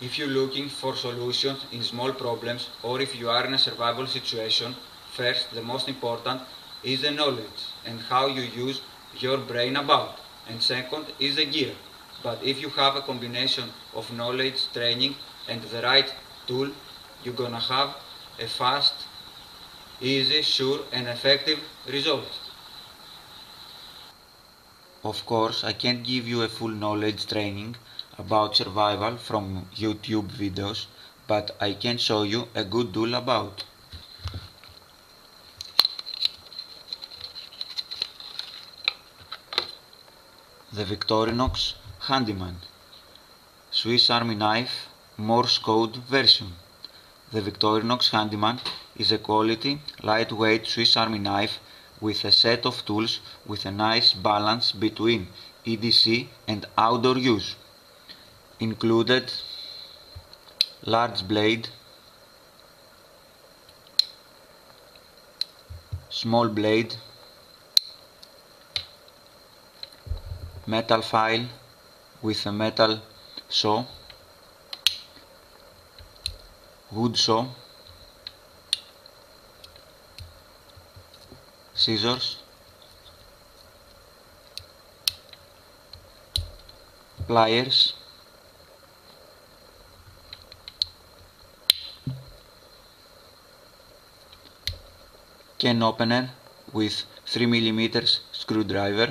If you're looking for solutions in small problems or if you are in a survival situation, first, the most important is the knowledge and how you use your brain about. And second is the gear. But if you have a combination of knowledge, training and the right tool, you're gonna have a fast, easy, sure and effective result. Of course, I can't give you a full knowledge training about survival from YouTube videos, but I can show you a good tool about. The Victorinox Handyman Swiss Army Knife Morse Code version. The Victorinox Handyman is a quality, lightweight Swiss Army knife with a set of tools with a nice balance between EDC and outdoor use included large blade, small blade, metal file with a metal saw, wood saw, scissors, pliers, can opener with 3 mm screwdriver.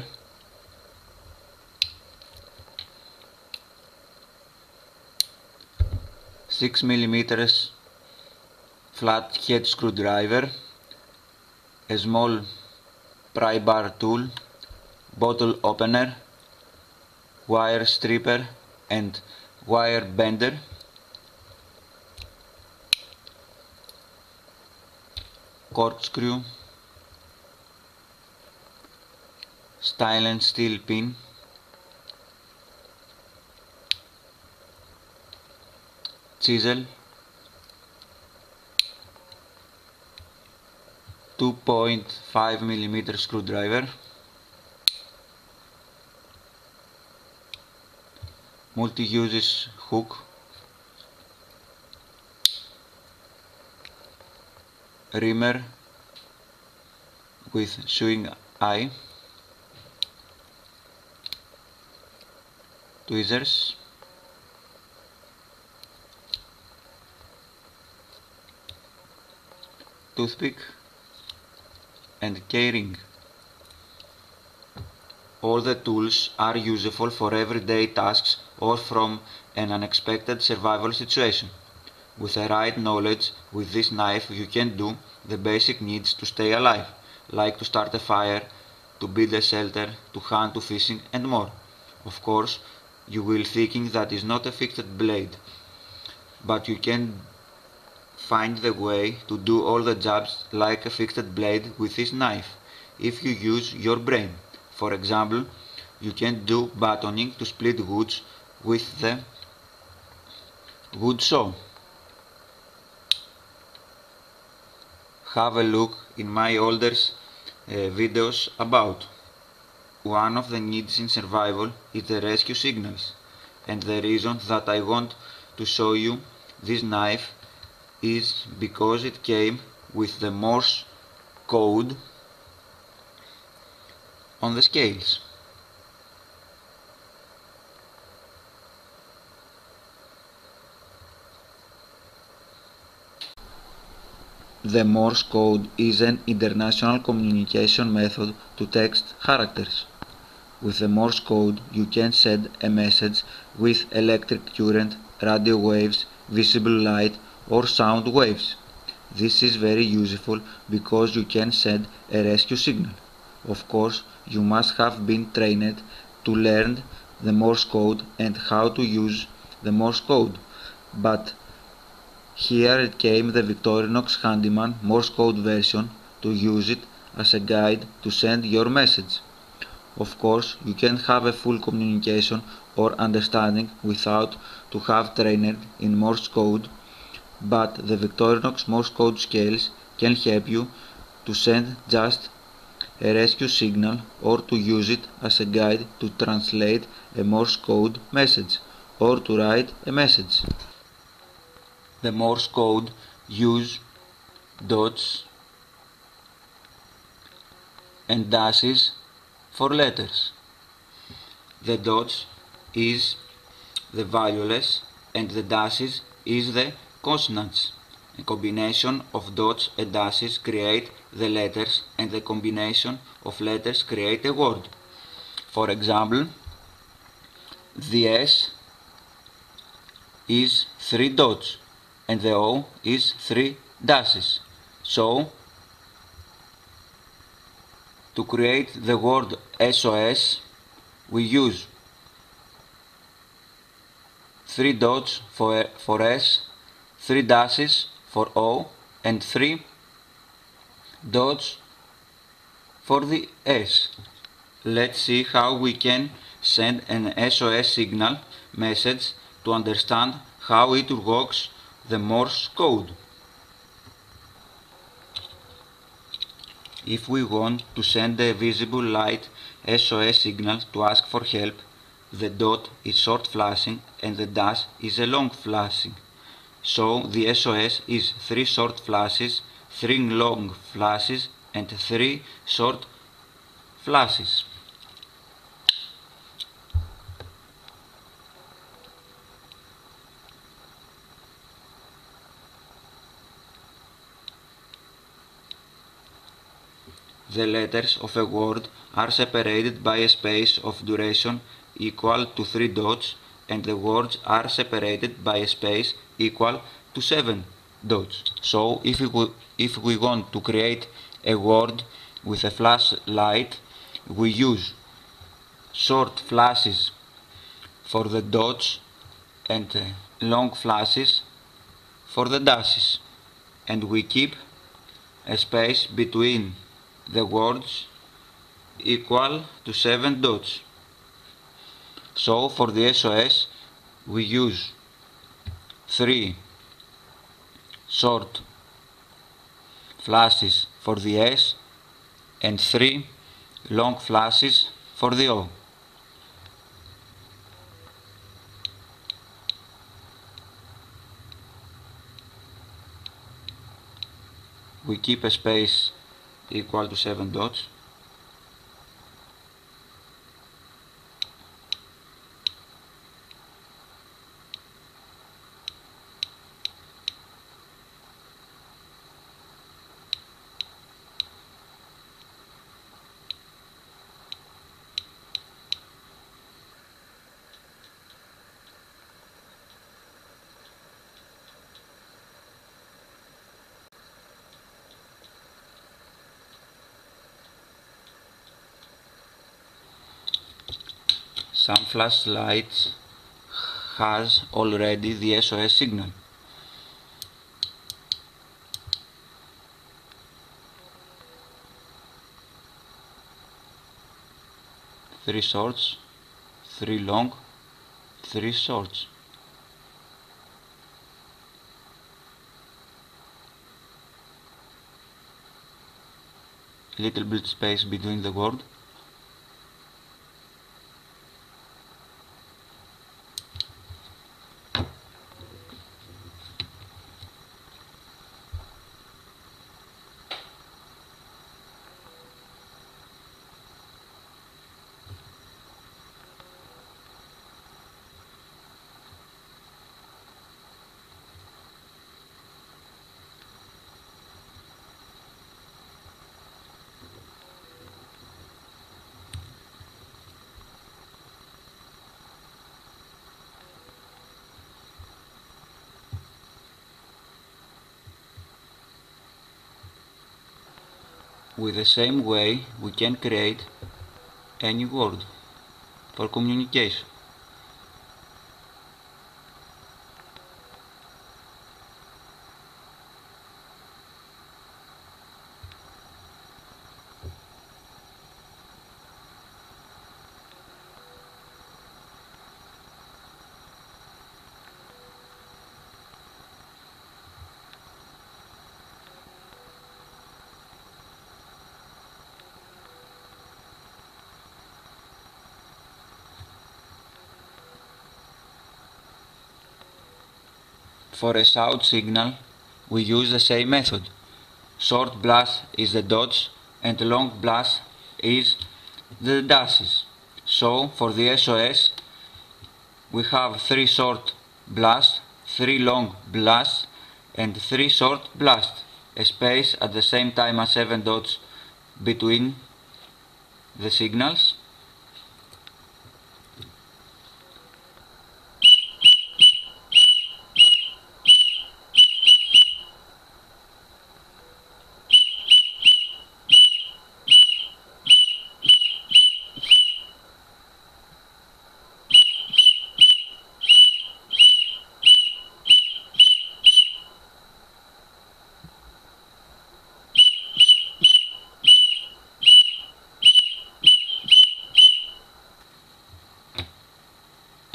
Six millimeters flat head screwdriver, a small pry bar tool, bottle opener, wire stripper and wire bender corkscrew, stainless steel pin, chisel, 2.5 millimeter screwdriver, multi-uses hook, reamer with sewing eye. Tweezers. Toothpick and key-ring. All the tools are useful for everyday tasks or from an unexpected survival situation with the right knowledge, with this knife you can do the basic needs to stay alive, like to start a fire, to build a shelter, to hunt, to fishing and more. Of course, you will thinking that is not a fixed blade, but you can find the way to do all the jobs like a fixed blade with this knife, if you use your brain. For example, you can do buttoning to split woods with the wood saw. Have a look in my older uh, videos about. One of the needs in survival is the rescue signals and the reason that I want to show you this knife is because it came with the Morse code on the scales. The Morse code is an international communication method to text characters. With the Morse code you can send a message with electric current, radio waves, visible light or sound waves. This is very useful because you can send a rescue signal. Of course, you must have been trained to learn the Morse code and how to use the Morse code. But here it came the Victorinox Handyman Morse code version to use it as a guide to send your message. Of course, you can't have a full communication or understanding without to have trained in Morse code, but the Victorinox Morse code scales can help you to send just a rescue signal or to use it as a guide to translate a Morse code message or to write a message. The Morse code use dots and dashes for letters. The dots is the valueless and the dashes is the consonants. A combination of dots and dashes create the letters and the combination of letters create a word. For example, the S is three dots and the O is three dashes. So, to create the word SOS, we use three dots for, for S, three dashes for O, and three dots for the S. Let's see how we can send an SOS signal message to understand how it works the Morse code. If we want to send a visible light SOS signal to ask for help, the dot is short flashing and the dash is a long flashing. So the SOS is 3 short flashes, 3 long flashes and 3 short flashes. The letters of a word are separated by a space of duration equal to 3 dots and the words are separated by a space equal to 7 dots. So if we, if we want to create a word with a flashlight, we use short flashes for the dots and long flashes for the dashes and we keep a space between the words equal to 7 dots. So for the SOS we use 3 short flashes for the S and 3 long flashes for the O. We keep a space equal to 7 dots Some flashlights has already the SOS signal. Three shorts, three long, three shorts. Little bit space between the word. With the same way we can create any word for communication. For a shout signal, we use the same method. Short blast is the dots and long blast is the dashes. So for the SOS, we have three short blasts, three long blasts, and three short blasts, a space at the same time as 7 dots between the signals.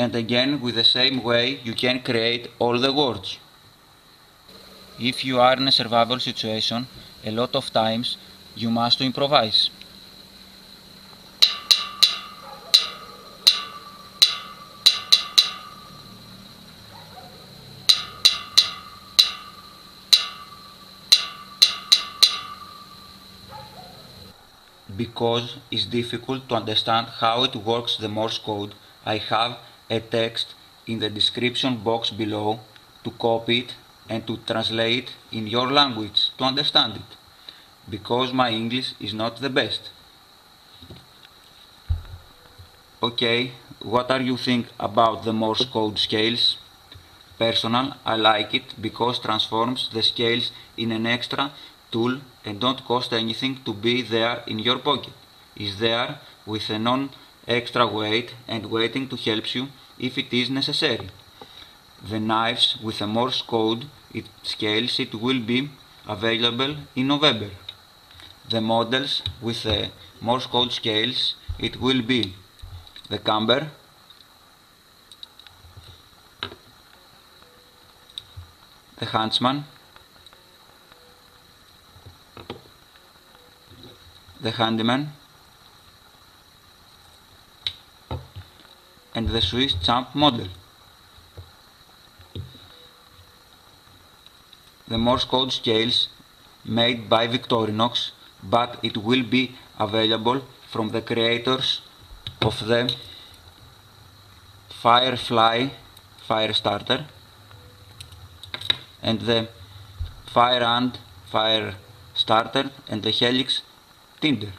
And again with the same way you can create all the words. If you are in a survival situation, a lot of times you must improvise. Because it's difficult to understand how it works the Morse code, I have a text in the description box below to copy it and to translate in your language to understand it because my English is not the best. Okay, what are you think about the Morse code scales? Personal, I like it because transforms the scales in an extra tool and don't cost anything to be there in your pocket. Is there with a non extra weight and waiting to help you if it is necessary. The knives with a Morse code it scales it will be available in November. The models with the Morse code scales it will be the Camper, the Huntsman, the Handyman, and the Swiss champ model. The Morse code scales made by Victorinox but it will be available from the creators of the Firefly fire starter and the Fire Ant fire starter and the Helix Tinder.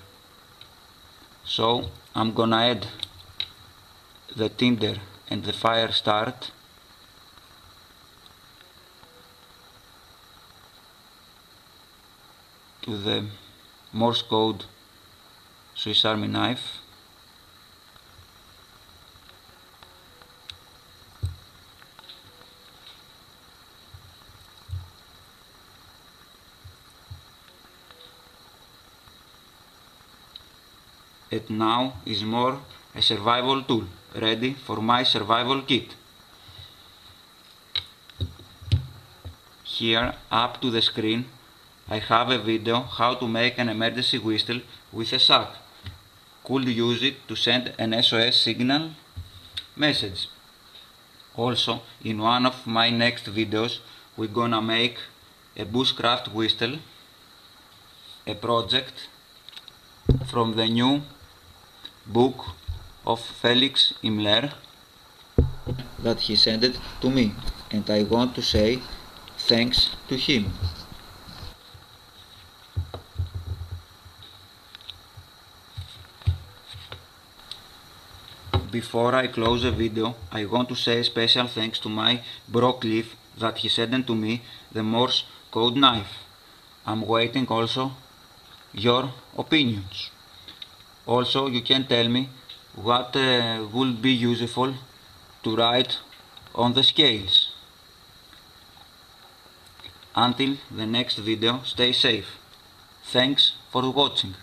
So I'm gonna add the tinder and the fire start. To the Morse code Swiss Army knife. It now is more a survival tool ready for my survival kit. Here up to the screen I have a video how to make an emergency whistle with a sack. Could use it to send an SOS signal message. Also in one of my next videos we're gonna make a bushcraft whistle, a project from the new book of Felix Immler that he sent it to me and I want to say thanks to him. Before I close the video, I want to say special thanks to my bro Cliff that he sent to me the Morse code knife. I'm waiting also your opinions. Also, you can tell me what uh, would be useful to write on the scales. Until the next video, stay safe. Thanks for watching.